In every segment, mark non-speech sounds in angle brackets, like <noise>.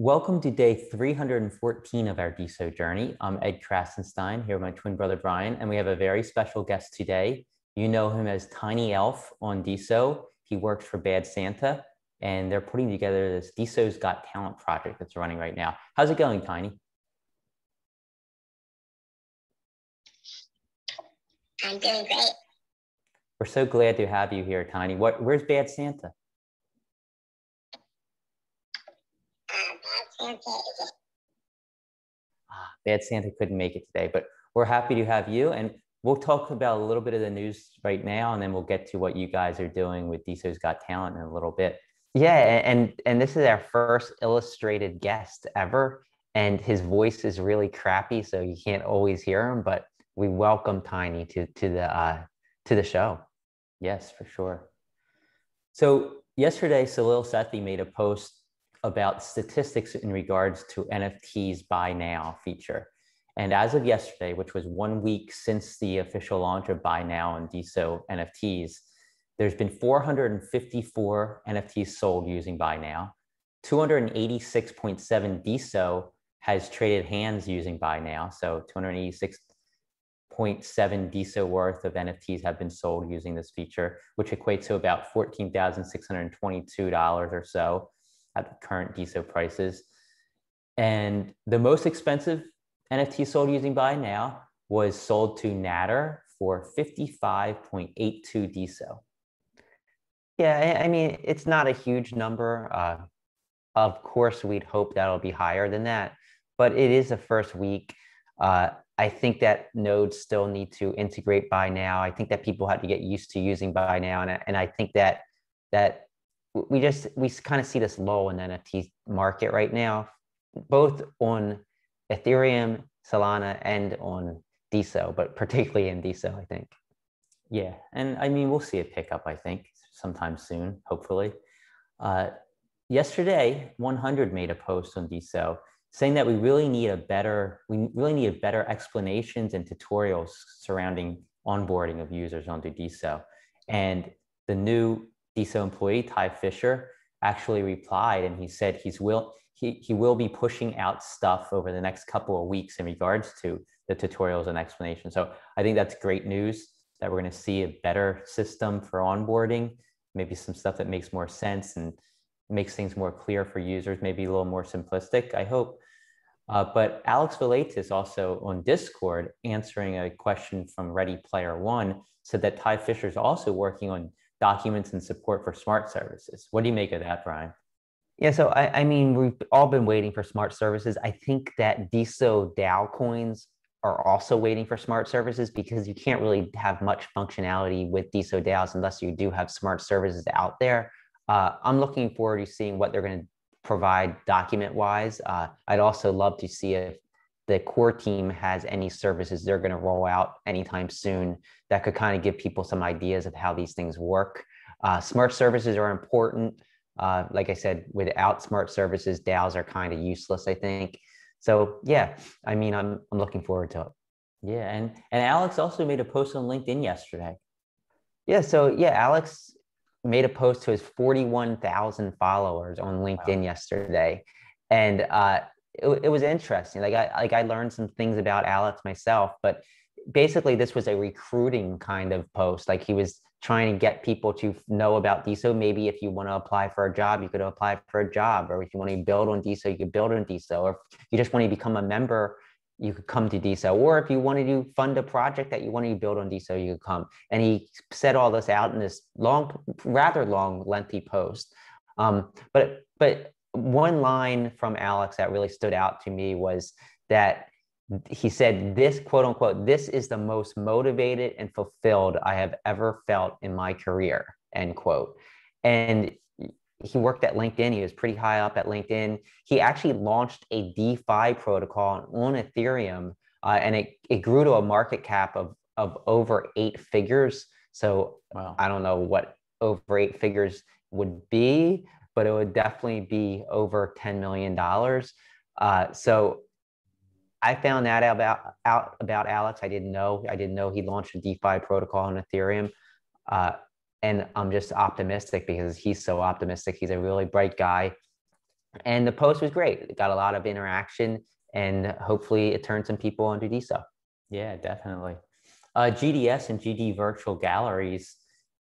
Welcome to day 314 of our DeSo journey. I'm Ed Krassenstein here with my twin brother Brian, and we have a very special guest today. You know him as Tiny Elf on DeSo. He works for Bad Santa, and they're putting together this DeSo's Got Talent project that's running right now. How's it going, Tiny? I'm doing great. We're so glad to have you here, Tiny. What? Where's Bad Santa? Ah, Bad Santa couldn't make it today, but we're happy to have you. And we'll talk about a little bit of the news right now, and then we'll get to what you guys are doing with DeSo's Got Talent in a little bit. Yeah, and and this is our first illustrated guest ever, and his voice is really crappy, so you can't always hear him. But we welcome Tiny to to the uh, to the show. Yes, for sure. So yesterday, Salil Sethi made a post about statistics in regards to NFT's buy now feature. And as of yesterday, which was one week since the official launch of buy now and DeSo NFTs, there's been 454 NFTs sold using buy now. 286.7 DeSo has traded hands using buy now. So 286.7 DeSo worth of NFTs have been sold using this feature, which equates to about $14,622 or so at current DeSo prices. And the most expensive NFT sold using buy now was sold to Natter for 55.82 DeSo. Yeah, I mean, it's not a huge number. Uh, of course, we'd hope that'll be higher than that, but it is the first week. Uh, I think that nodes still need to integrate buy now. I think that people have to get used to using buy now, and, and I think that that we just we kind of see this lull in the NFT market right now, both on Ethereum, Solana, and on DeSo, but particularly in DeSo, I think. Yeah, and I mean we'll see a pickup. I think sometime soon, hopefully. Uh, yesterday, 100 made a post on DeSo saying that we really need a better we really need a better explanations and tutorials surrounding onboarding of users onto DeSo, and the new DeSo employee, Ty Fischer, actually replied and he said he's will he, he will be pushing out stuff over the next couple of weeks in regards to the tutorials and explanations. So I think that's great news that we're going to see a better system for onboarding, maybe some stuff that makes more sense and makes things more clear for users, maybe a little more simplistic, I hope. Uh, but Alex Valaitis also on Discord answering a question from Ready Player One said that Ty Fischer is also working on documents and support for smart services. What do you make of that, Brian? Yeah, so I, I mean, we've all been waiting for smart services. I think that DeSo DAO coins are also waiting for smart services because you can't really have much functionality with DeSo DAOs unless you do have smart services out there. Uh, I'm looking forward to seeing what they're going to provide document wise. Uh, I'd also love to see if the core team has any services they're going to roll out anytime soon that could kind of give people some ideas of how these things work. Uh, smart services are important. Uh, like I said, without smart services, DAOs are kind of useless, I think. So yeah, I mean, I'm, I'm looking forward to it. Yeah, and, and Alex also made a post on LinkedIn yesterday. Yeah, so yeah, Alex made a post to his 41,000 followers on LinkedIn wow. yesterday. And uh, it, it was interesting. Like I like I learned some things about Alex myself, but basically this was a recruiting kind of post. Like he was trying to get people to know about DeSo. Maybe if you want to apply for a job, you could apply for a job, or if you want to build on DeSo, you could build on DeSo, or if you just want to become a member, you could come to DeSo. Or if you wanted to fund a project that you want to build on DeSo, you could come. And he said all this out in this long, rather long, lengthy post. Um, but but one line from Alex that really stood out to me was that he said, This quote unquote, this is the most motivated and fulfilled I have ever felt in my career, end quote. And he worked at LinkedIn. He was pretty high up at LinkedIn. He actually launched a DeFi protocol on Ethereum, uh, and it, it grew to a market cap of, of over eight figures. So wow. I don't know what over eight figures would be, but it would definitely be over $10 million. Uh, so I found that out about, out about Alex. I didn't know. I didn't know he launched a DeFi protocol on Ethereum. Uh, and I'm just optimistic because he's so optimistic. He's a really bright guy. and the post was great. It got a lot of interaction, and hopefully, it turned some people onto DeSo. Yeah, definitely. Uh, GDS and GD Virtual Galleries,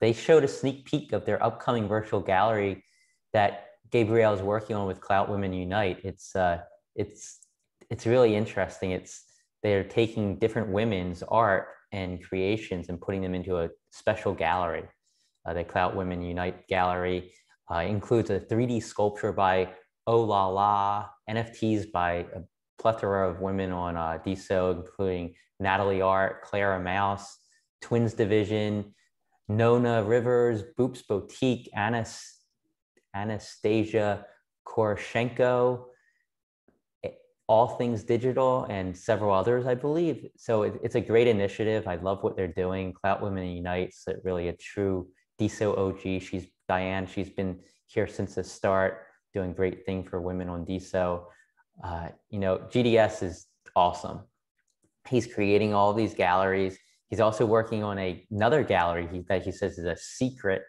they showed a sneak peek of their upcoming virtual gallery that Gabriel is working on with Clout Women Unite. It's uh, it's it's really interesting. It's they're taking different women's art and creations and putting them into a special gallery. Uh, the Clout Women Unite gallery uh, includes a 3D sculpture by Oh La La, NFTs by a plethora of women on uh, DeSo, including Natalie Art, Clara Mouse, Twins Division, Nona Rivers, Boops Boutique, Anas, Anastasia Koroshenko, all things digital and several others, I believe. So it, it's a great initiative. I love what they're doing. Clout Women Unites, really a true DeSo OG. She's Diane. She's been here since the start, doing great thing for women on DeSo. Uh, you know, GDS is awesome. He's creating all these galleries. He's also working on a, another gallery he, that he says is a secret.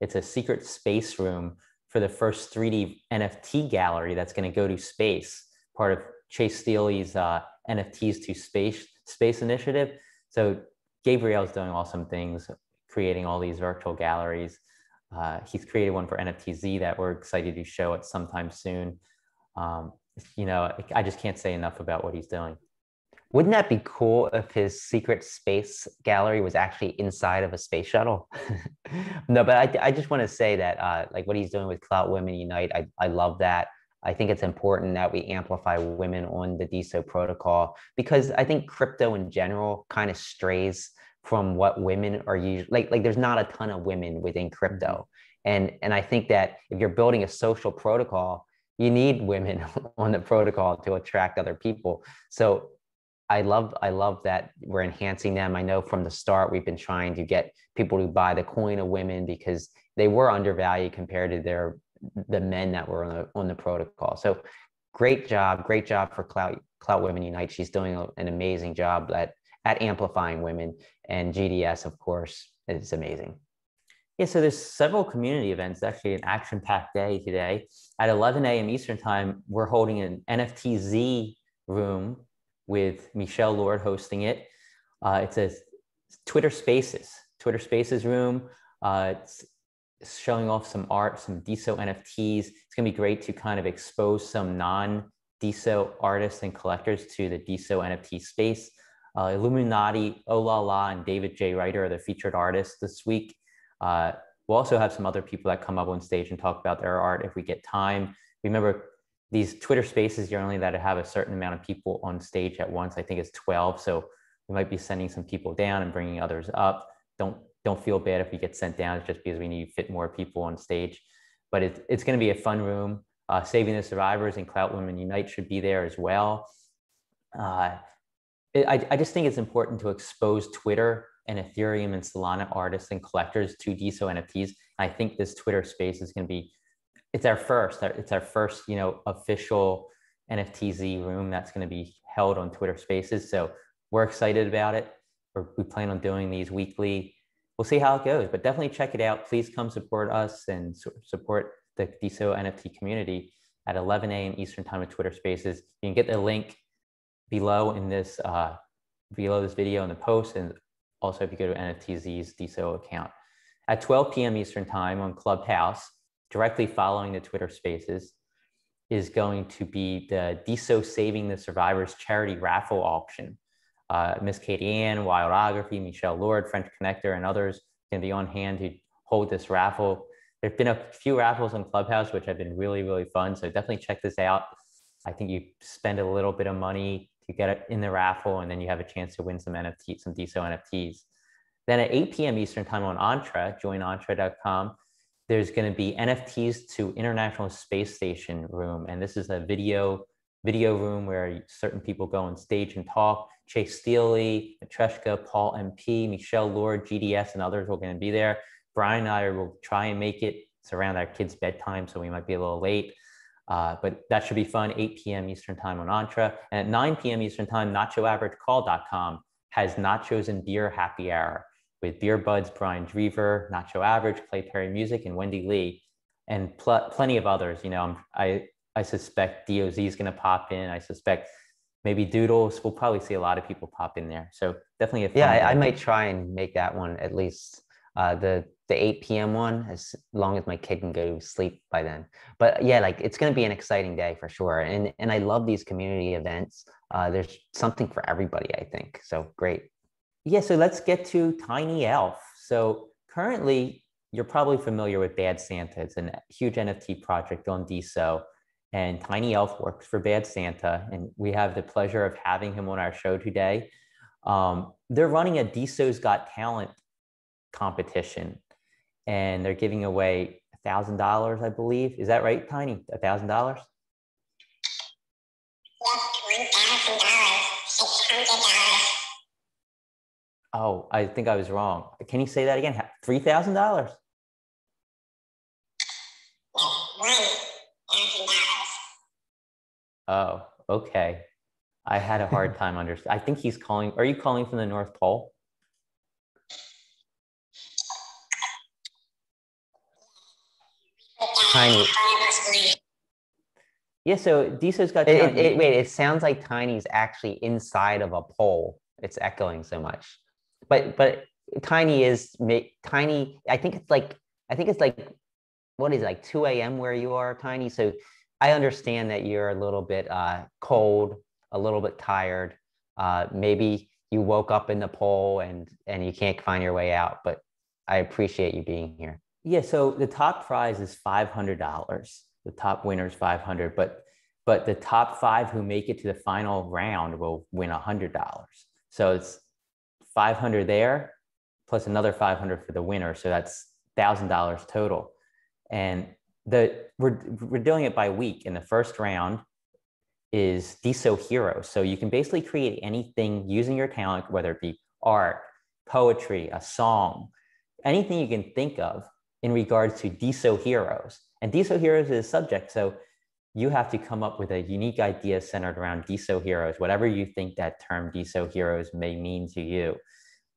It's a secret space room for the first 3D NFT gallery that's going to go to space, part of Chase Steely's uh, NFTs to space space initiative. So Gabriel's doing awesome things, creating all these virtual galleries. Uh, he's created one for NFTZ that we're excited to show it sometime soon. Um, you know, I just can't say enough about what he's doing. Wouldn't that be cool if his secret space gallery was actually inside of a space shuttle? <laughs> no, but I, I just want to say that uh, like what he's doing with Clout Women Unite, I, I love that. I think it's important that we amplify women on the DeSo protocol because I think crypto in general kind of strays from what women are usually like. Like there's not a ton of women within crypto, mm-hmm. and and I think that if you're building a social protocol, you need women <laughs> on the protocol to attract other people. So I love I love that we're enhancing them. I know from the start we've been trying to get people to buy the coin of women because they were undervalued compared to their the men that were on the on the protocol. So great job, great job for Clout Clout Women Unite. She's doing an amazing job at at amplifying women and GDS, of course, is amazing. Yeah, so there's several community events, actually an action-packed day today. At 11 a.m. Eastern time, we're holding an NFTZ room with Michelle Lord hosting it. Uh, it's a Twitter Spaces, Twitter Spaces room. Uh, it's showing off some art, some DeSo NFTs. It's gonna be great to kind of expose some non-DeSo artists and collectors to the DeSo NFT space. Uh, Illuminati, Olala, and David J. Ryder are the featured artists this week. Uh, we'll also have some other people that come up on stage and talk about their art if we get time. Remember, these Twitter spaces, you're only that to have a certain amount of people on stage at once. I think it's 12. So we might be sending some people down and bringing others up. Don't don't feel bad if we get sent down. It's just because we need to fit more people on stage. But it's it's going to be a fun room. Uh, Saving the Survivors and Clout Women Unite should be there as well. Uh, it, I, I just think it's important to expose Twitter and Ethereum and Solana artists and collectors to DeSo NFTs. I think this Twitter space is going to be it's our first it's our first you know official nftz room that's going to be held on twitter spaces. So we're excited about it. We're, we plan on doing these weekly. We'll see how it goes but definitely check it out. Please come support us and support the DeSo nft community at 11 a.m eastern time at twitter spaces. You can get the link below in this uh, below this video in the post and also if you go to nftz's DeSo account. At 12 p.m eastern time on clubhouse directly following the Twitter Spaces is going to be the DeSo Saving the Survivors charity raffle auction. Uh, Miss Katie Ann, Wildography, Michelle Lord, French Connector, and others can be on hand to hold this raffle. There've been a few raffles on Clubhouse, which have been really, really fun. So definitely check this out. I think you spend a little bit of money to get it in the raffle, and then you have a chance to win some NFT, some DeSo NFTs. Then at 8 p.m. Eastern time on Entre, join entre.com there's going to be NFTs to International Space Station room, and this is a video video room where certain people go on stage and talk. Chase Steely, Matreshka, Paul MP, Michelle Lord, GDS, and others are going to be there. Brian and I will try and make it. It's around our kids' bedtime, so we might be a little late. Uh, but that should be fun, 8 p.m. Eastern Time on Entre. And at 9 p.m. Eastern Time, NachoAverageCall.com has nachos and beer happy hour with Beer Buds, Brian Drever, Nacho Average, Clay Perry Music, and Wendy Lee, and pl- plenty of others. You know, I'm, I I suspect DOZ is going to pop in. I suspect maybe Doodles. We'll probably see a lot of people pop in there. So definitely a yeah. I, I, might try and make that one at least uh, the the 8 p.m. one as long as my kid can go to sleep by then. But yeah, like it's going to be an exciting day for sure. And and I love these community events. Uh, there's something for everybody, I think. So great. Yeah. So let's get to Tiny Elf. So currently, you're probably familiar with Bad Santa. It's a huge NFT project on DeSo. And Tiny Elf works for Bad Santa. And we have the pleasure of having him on our show today. Um, they're running a DeSo's Got Talent competition and they're giving away thousand dollars, I believe. Is that right, Tiny? A thousand dollars? Oh, I think I was wrong. Can you say that again? Three thousand dollars. Oh, okay. I had a hard <laughs> time understanding. I think he's calling. Are you calling from the North Pole? Tiny. Yeah, so DeSo's got. It, it, wait, it sounds like Tiny's actually inside of a pole. It's echoing so much, but but Tiny is Tiny. I think it's like I think it's like what is it, like two a.m. where you are, Tiny. So I understand that you're a little bit uh, cold, a little bit tired. Uh, maybe you woke up in the pole and and you can't find your way out, but I appreciate you being here. Yeah, so the top prize is five hundred dollars. The top winner is five hundred, but but the top five who make it to the final round will win a hundred dollars. So it's five hundred there, plus another five hundred for the winner. So that's thousand dollars total. And the we're we're doing it by week. And the first round is DeSo Heroes. So you can basically create anything using your talent, whether it be art, poetry, a song, anything you can think of in regards to DeSo Heroes. And DeSo Heroes is a subject. So you have to come up with a unique idea centered around DeSo Heroes, whatever you think that term DeSo Heroes may mean to you.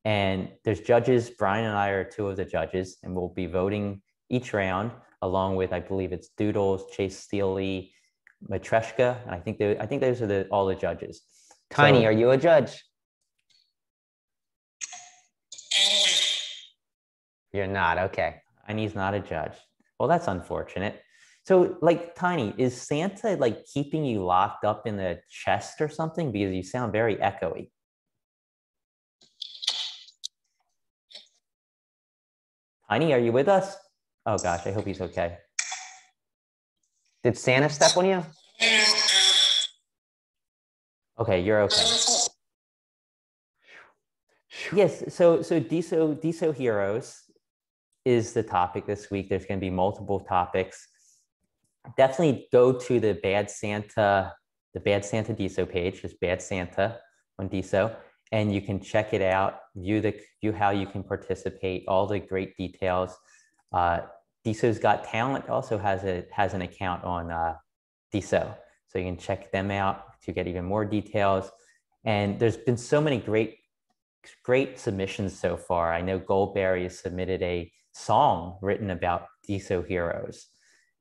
And there's judges. Brian and I are two of the judges, and we'll be voting each round along with, I believe it's Doodles, Chase Steely, Matreshka, and I think they, I think those are the all the judges. Tiny, so, are you a judge? You're not. Okay. Tiny's not a judge. Well, that's unfortunate. So, like, Tiny, is Santa like keeping you locked up in the chest or something? Because you sound very echoey. Tiny, are you with us? Oh gosh, I hope he's okay. Did Santa step on you? Okay, you're okay. Yes, so so DeSo DeSo Heroes is the topic this week. There's going to be multiple topics. Definitely go to the Bad Santa, the Bad Santa DeSo page, just Bad Santa on DeSo, and you can check it out, view the view how you can participate, all the great details. Uh, DeSo's Got Talent also has a has an account on uh, DeSo, so you can check them out to get even more details. And there's been so many great great submissions so far. I know Goldberry has submitted a song written about DeSo heroes.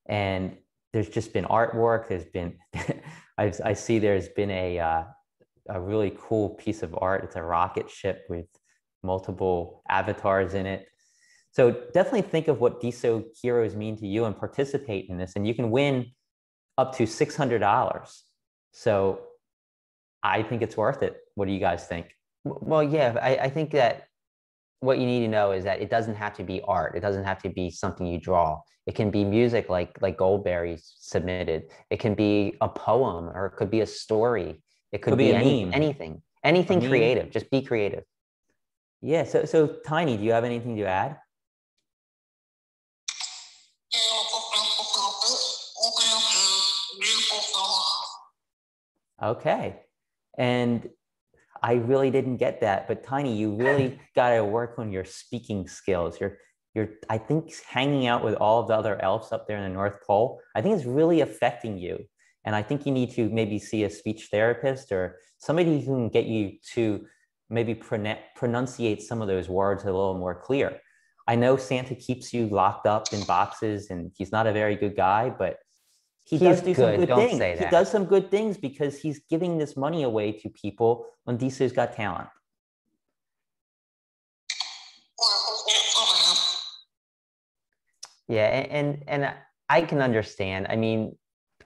And there's just been artwork. There's been, <laughs> I, I, see there's been a, uh, a really cool piece of art. It's a rocket ship with multiple avatars in it. So definitely think of what DeSo heroes mean to you and participate in this. And you can win up to $600. So I think it's worth it. What do you guys think? Well, yeah, I, I think that what you need to know is that it doesn't have to be art. It doesn't have to be something you draw. It can be music like like Goldberry submitted. It can be a poem or it could be a story. It could, could be, be any, anything. Anything creative. Just be creative. Yeah. So so Tiny, do you have anything to add? Okay. And I really didn't get that. But Tiny, you really <laughs> got to work on your speaking skills. You're, you're, I think hanging out with all of the other elves up there in the North Pole, I think it's really affecting you. And I think you need to maybe see a speech therapist or somebody who can get you to maybe pronunciate some of those words a little more clear. I know Santa keeps you locked up in boxes and he's not a very good guy, but he He's does do some good, good don't things. He does some good things because he's giving this money away to people on DC's Got Talent. Yeah, he's not so bad. Yeah, a- and and I can understand. I mean,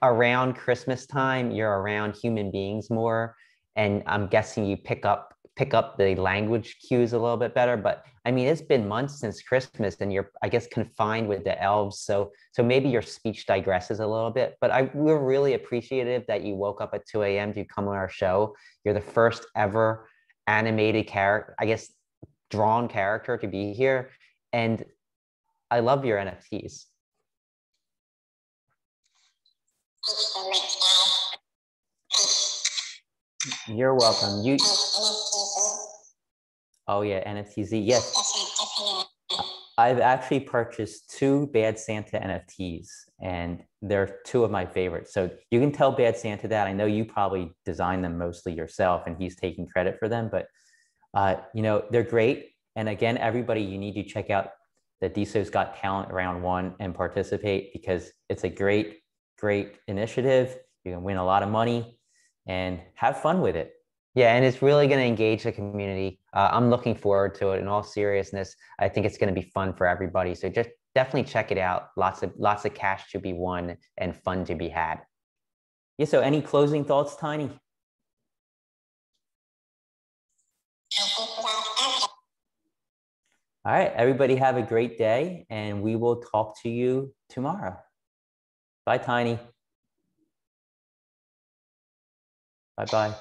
around Christmas time, you're around human beings more, and I'm guessing you pick up pick up the language cues a little bit better. But I mean, it's been months since Christmas, and you're I guess confined with the elves, so so maybe your speech digresses a little bit. But I we're really appreciative that you woke up at 2 a.m. to come on our show. You're the first ever animated character, I guess, drawn character to be here, and I love your NFTs. Thanks so much, guys. You're welcome. You Oh, yeah, NFTZ. Yes. I've actually purchased two Bad Santa NFTs, and they're two of my favorites. So you can tell Bad Santa that. I know you probably designed them mostly yourself, and he's taking credit for them. But uh, you know they're great. And again, everybody, you need to check out the DeSo's Got Talent Round One and participate because it's a great, great initiative. You can win a lot of money and have fun with it. Yeah, and it's really going to engage the community. Uh, I'm looking forward to it. In all seriousness, I think it's going to be fun for everybody. So just definitely check it out. Lots of lots of cash to be won and fun to be had. Yeah. So any closing thoughts, Tiny? All right, everybody have a great day, and we will talk to you tomorrow. Bye, Tiny. Bye bye.